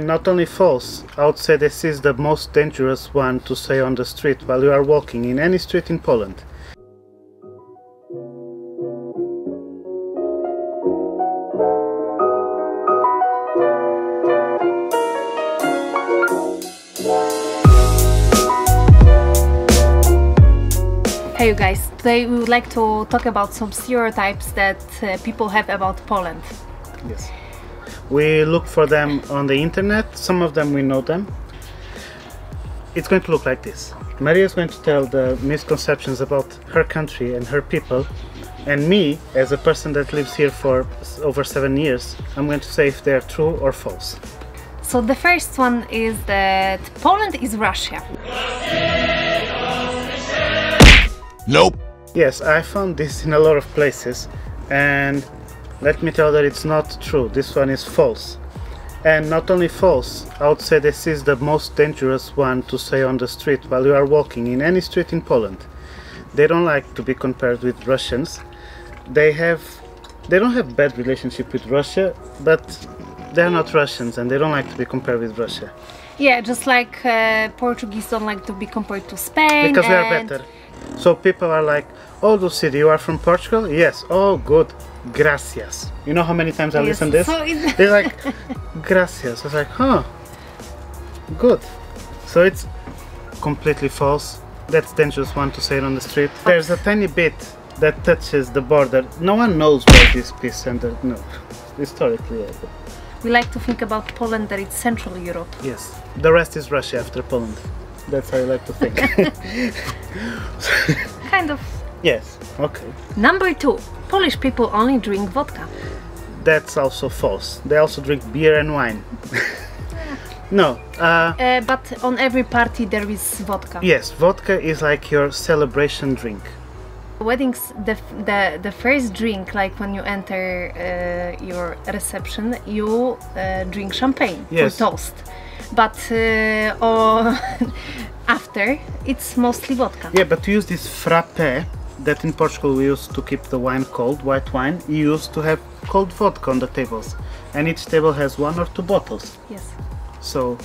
Not only false, I would say this is the most dangerous one to say on the street while you are walking in any street in Poland. Hey you guys, today we would like to talk about some stereotypes that uh, people have about Poland. Yes. We look for them on the internet, some of them we know them. It's going to look like this. Maria is going to tell the misconceptions about her country and her people, and me, as a person that lives here for over seven years, I'm going to say if they're true or false. So the first one is that Poland is Russia. Nope. Yes, I found this in a lot of places, and let me tell that it's not true. This one is false. And not only false, I would say this is the most dangerous one to say on the street while you are walking in any street in Poland. They don't like to be compared with Russians. They have they don't have bad relationship with Russia, but they're not Russians and they don't like to be compared with Russia Yeah, just like uh, Portuguese don't like to be compared to Spain. because we are better. So people are like, "Oh, Lucy, you are from Portugal?" Yes. Oh, good. Gracias. You know how many times I Yes, listen this? so They're like, "Gracias." I was like, "Huh, good." So it's completely false. That's dangerous one to say it on the street. There's a tiny bit that touches the border. No one knows where this piece ended. No, historically, We like to think about Poland that it's Central Europe. yes. The rest is Russia after Poland. That's how I like to think. Kind of. yes. Okay. Number two, Polish people only drink vodka. that's also false. They also drink beer and wine. no, uh, Uh, but on every party there is vodka. yes, vodka is like your celebration drink. Weddings, the, the the first drink, like when you enter uh, your reception, you uh, drink champagne Yes. for toast. But uh, or after, it's mostly vodka. Yeah, but to use this frappe that in Portugal we used to keep the wine cold, white wine, you used to have cold vodka on the tables, and each table has one or two bottles. Yes. So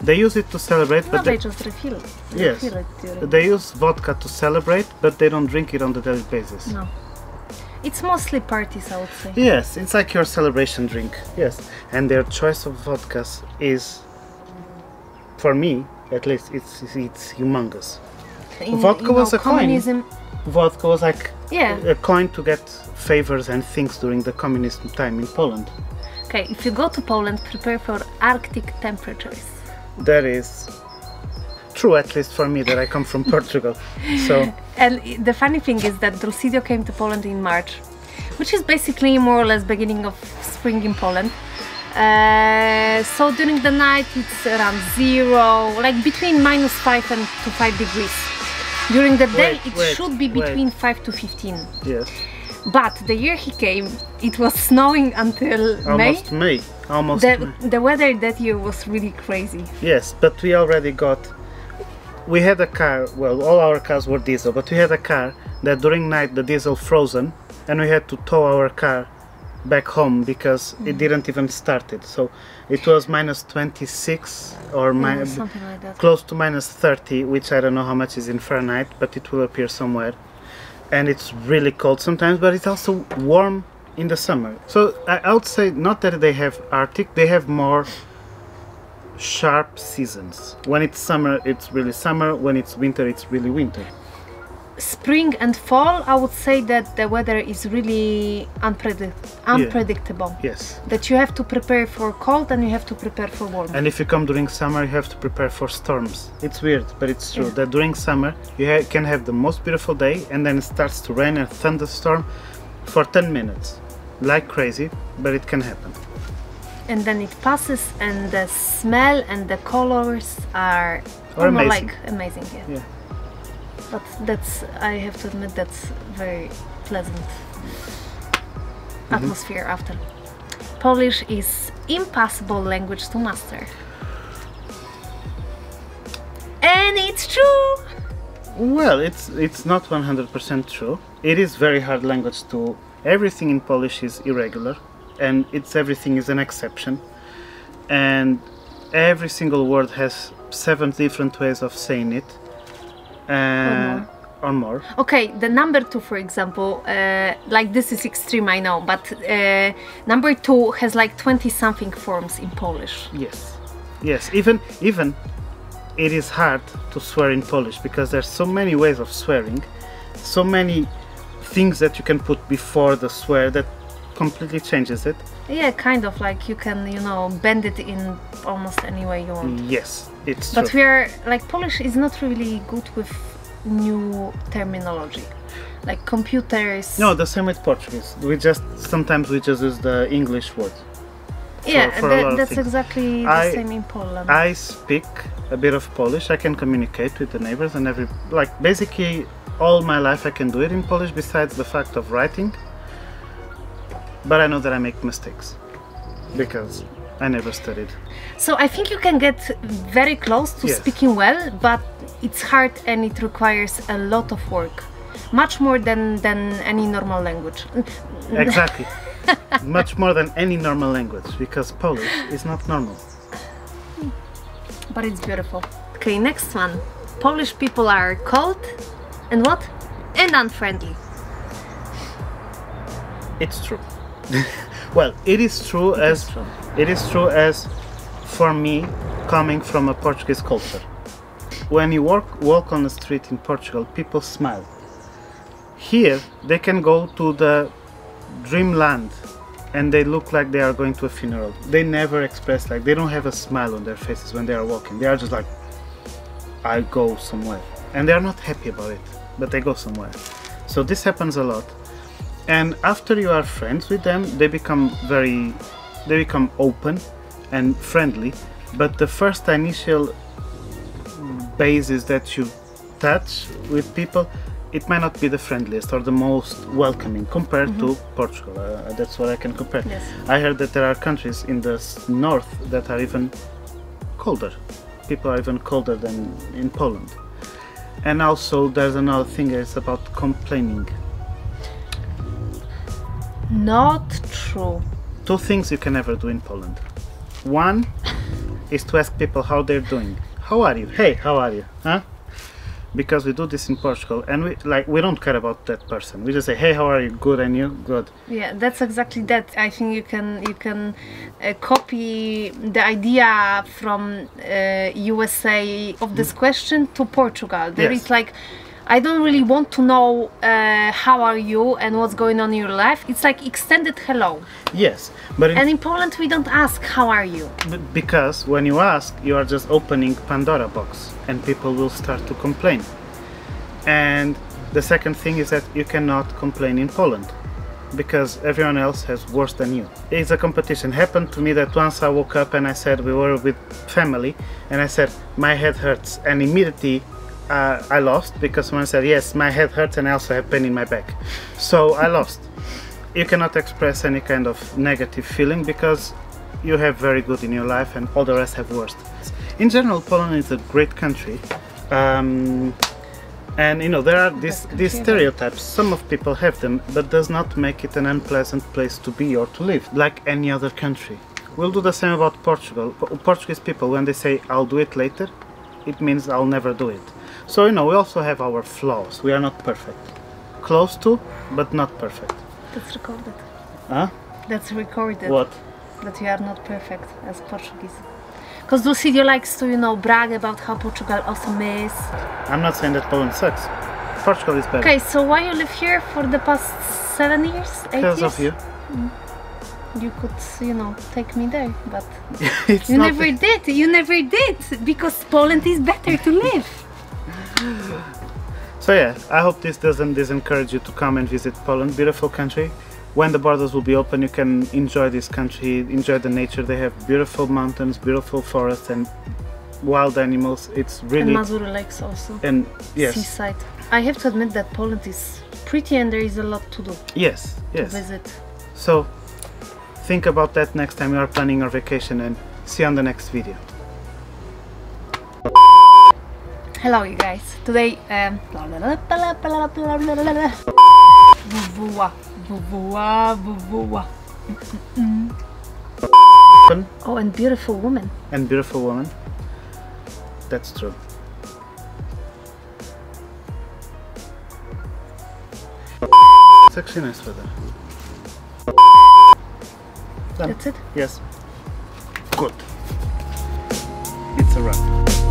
they use it to celebrate, No, but they they, just refill yes, Refill it they use vodka to celebrate, but they don't drink it on the daily basis. No. It's mostly parties, I would say. Yes, it's like your celebration drink. Yes, and their choice of vodkas is, for me at least, it's it's humongous. In, Vodka you know, was a coin. Vodka was like Yeah. a coin to get favors and things during the communist time in Poland. Okay, if you go to Poland, prepare for Arctic temperatures. That is true, at least for me, that I come from Portugal. So And the funny thing is that Dulcidio came to Poland in March, which is basically more or less beginning of spring in Poland. Uh, so during the night it's around zero, like between minus five and to five degrees. During the day Wait, it wait, should be wait. between five to fifteen. yes, But the year he came, it was snowing until almost May. May, almost. The, May. the weather that year was really crazy. Yes, but we already got. We had a car. Well, all our cars were diesel, but we had a car that during night the diesel frozen, and we had to tow our car back home because it mm. didn't even start it. So it was minus 26 or Yeah, mi- something like close to minus 30, which I don't know how much is in Fahrenheit, but it will appear somewhere. And it's really cold sometimes, but it's also warm in the summer. So I, would say not that they have Arctic, they have more sharp seasons. When it's summer, it's really summer. When it's winter, it's really winter. Spring and fall, I would say that the weather is really unpredict- unpredictable. Yes. That you have to prepare for cold and you have to prepare for warm. And if you come during summer, you have to prepare for storms. It's weird, but it's true Yeah. that during summer you ha- can have the most beautiful day, and then it starts to rain and thunderstorm for 10 minutes, like crazy, but it can happen. and then it passes, and the smell and the colors are Are amazing. like amazing. Yeah. Yeah. But that's I have to admit that's very pleasant Mm-hmm. atmosphere after. Polish is impossible language to master. And it's true. Well, it's it's not 100% true. It is very hard language to. Everything in Polish is irregular, and it's everything is an exception. And every single word has seven different ways of saying it, uh, or more. Okay, the number two, for example, uh, like this is extreme, I know, but uh, number two has like 20 something forms in Polish. Yes, yes. Even even it is hard to swear in Polish because there's so many ways of swearing, so many things that you can put before the swear that completely changes it. Yeah, kind of like you can, you know, bend it in almost any way you want. Yes, it's But true. we are like Polish is not really good with new terminology, like computers. No, the same with Portuguese. We just sometimes we just use the English word. yeah, for that, that's things. exactly the I- same in Poland. I speak a bit of Polish. I can communicate with the neighbors and every like basically all my life I can do it in Polish besides the fact of writing. But I know that I make mistakes because I never studied. so I think you can get very close to Yes. speaking well, but it's hard and it requires a lot of work, much more than than any normal language. Exactly. Much more than any normal language because Polish is not normal. but it's beautiful. Okay, next one. Polish people are cold and what? And unfriendly. It's true. well, it is true as true. it is true as for me coming from a Portuguese culture. When you walk walk on the street in Portugal, people smile. Here, they can go to the dreamland and they look like they are going to a funeral. They never express like they don't have a smile on their faces when they are walking. They are just like I go somewhere. And they are not happy about it, but they go somewhere. So this happens a lot and after you are friends with them they become very they become open and friendly. But the first initial basis that you touch with people it might not be the friendliest or the most welcoming compared to portugal. Uh, that's what i can compare. Yes. i heard that there are countries in the north that are even colder. People are even colder than in poland. And also there's another thing it's about complaining Not true. two things you can never do in Poland. One is to ask people how they're doing. How are you? Hey, how are you? Huh? Because we do this in Portugal and we like we don't care about that person. We just say, "Hey, how are you? Good and you? Good." Yeah, that's exactly that. I think you can you can uh, copy the idea from uh, USA of this question to Portugal. There Yes. is like, I don't really want to know uh, how are you and what's going on in your life. It's like extended hello. Yes, but in, And in Poland we don't ask how are you. because when you ask, you are just opening Pandora box and people will start to complain. And the second thing is that you cannot complain in Poland because everyone else has worse than you. It's a competition. Happened to me that once I woke up and I said we were with family and I said my head hurts and immediately uh, I lost because someone said yes my head hurts and I also have pain in my back. So I lost. You cannot express any kind of negative feeling because you have very good in your life and all the rest have worst. In general, Poland is a great country. Um, and you know there are these these stereotypes some of people have them but does not make it an unpleasant place to be or to live like any other country we'll do the same about portugal portuguese people when they say i'll do it later it means i'll never do it so you know we also have our flaws we are not perfect close to but not perfect That's recorded. huh That's recorded. what That you are not perfect as Portuguese. Because Dulcidio likes to, you know, brag about how Portugal awesome is. i'm not saying that poland sucks portugal is better Okay, so why you live here for the past seven years, eight because years? of you mm. You could, you know, take me there, but you never did. You never did because Poland is better to live. So yeah, I hope this doesn't discourage you to come and visit Poland, beautiful country. When the borders will be open, you can enjoy this country, enjoy the nature. They have beautiful mountains, beautiful forests, and wild animals. It's And really Mazur Lakes also. and yes, Seaside. I have to admit that Poland is pretty and there is a lot to do yes, to yes. visit. So think about that next time you are planning your vacation, and see you on the next video. Hello, you guys. Today, um. Oh, and beautiful woman. and beautiful woman. That's true. It's actually nice weather. Done. That's it. Yes. Good. It's a wrap.